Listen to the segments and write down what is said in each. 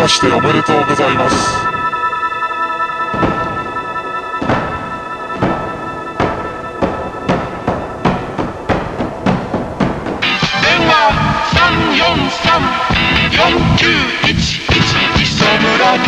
ましておめでとうございます。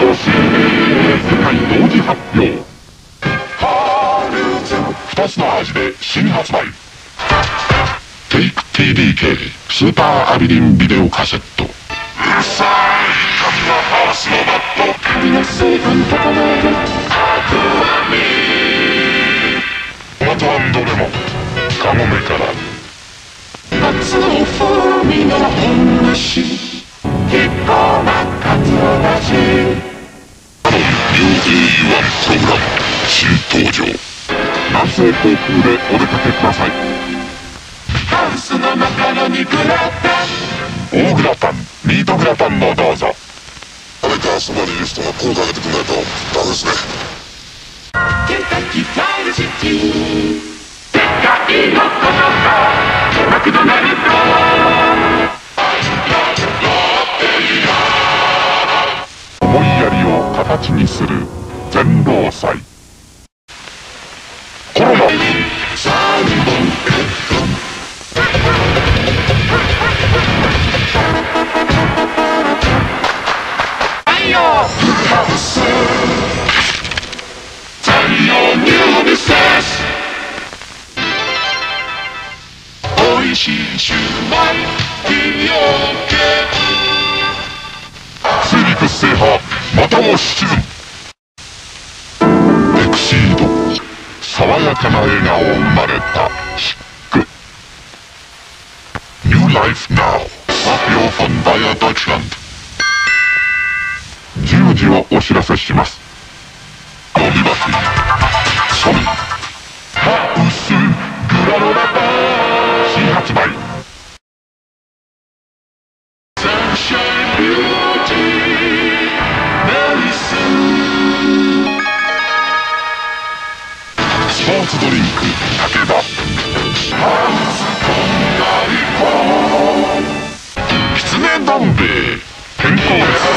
世界同時発表2つの味で新発売テイク TDK スーパーアビリンビデオカセットうるさい神はハースのバット髪の水分整えるアクアミトマトレモンカモメからプログラム新登場南西航空でお出かけくださいハウスの中の肉だった大グラタンミートグラタンもどうぞ誰かそばにいる人が声かけてくんないとダメですねケンタッキーフライドシティ世界のことかマクドナルド思いやりを形にする。全労祭。コロナ。太陽ハウス太陽ニュービセス美味しいシューマイ金曜系水陸制覇またもシチズンやかな笑顔生まれたシック。New Life Now 発表 von Bayer Deutschland 10時をお知らせします。ゴミ箱ソミハウス。グラノラドリンク武田きつねどん兵衛健康です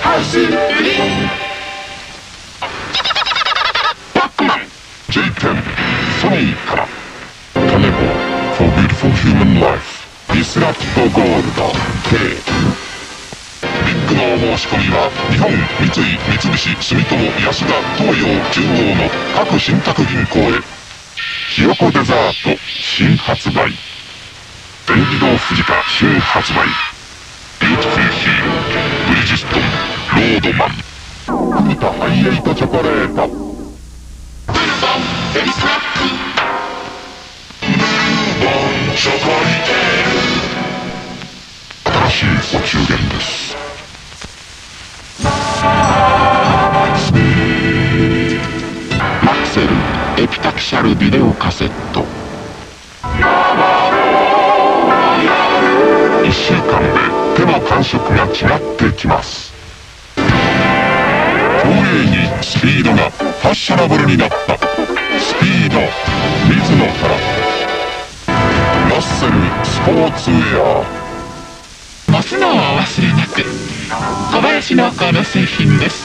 ハウスグリーンバックマン J10 ソニー For Beautiful Human Life. ディスラプトゴールド K ビッグのお申し込みは日本三井三菱住友安田東洋中央の各信託銀行へ。ひよこデザート新発売。電気堂藤田新発売。ビューティフルヒーローブリヂストンロードマン。フータハイエイトチョコレート。チョコリテ新しいお中元です。マクセルエピタクシャルビデオカセット。1週間で手の感触が違ってきます。東映にスピードがファッショナブルになった。スピード水野からスポーツウェア押すのをお忘れなく小林のこの製品です。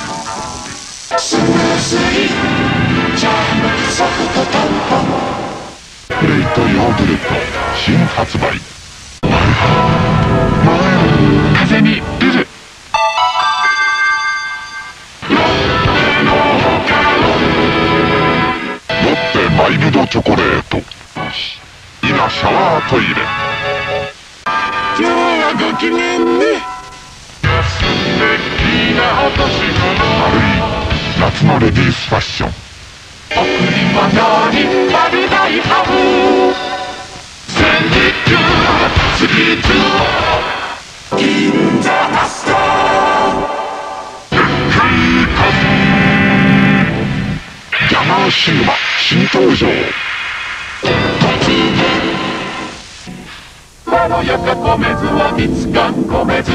スムースリージャムソフトタンポンプレートヨーグルト新発売風に出るロッテマイルドチョコレート今シャワートイレはご機嫌ね。夏のレディースファッション。贈り物になる大ハブ。全日空スリーツ銀座マスタギャマーシグマ新登場ろやか米酢は蜜感米酢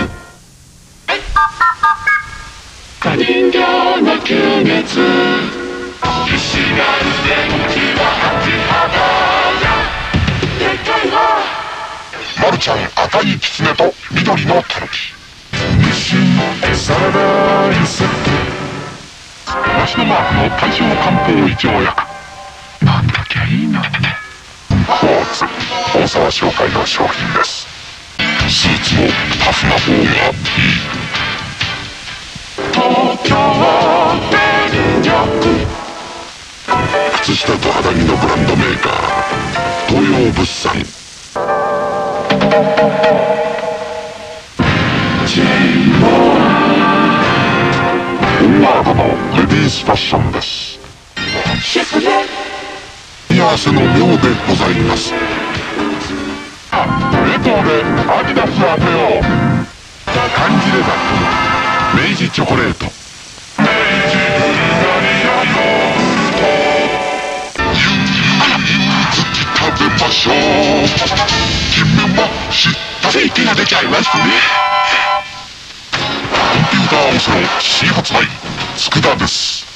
他人形の吸熱石がる電気は秋葉原でかいわマルちゃん赤いキツネと緑のタヌキ。虫の餌ライスわしのマークの大正漢方一応薬。なんだきゃいいのホーツ大沢紹介の商品ですスーツもタフな方がいい東京電力靴下と肌着のブランドメーカー東洋物産オンワードのレディースファッションです組み合わせの妙でございます。あ冷凍でアディダス当てよう。感じれば明治チョコレート。食べましょう。君も知ったつい手が出ちゃいますね。コンピューターオセロ新発売。佃です。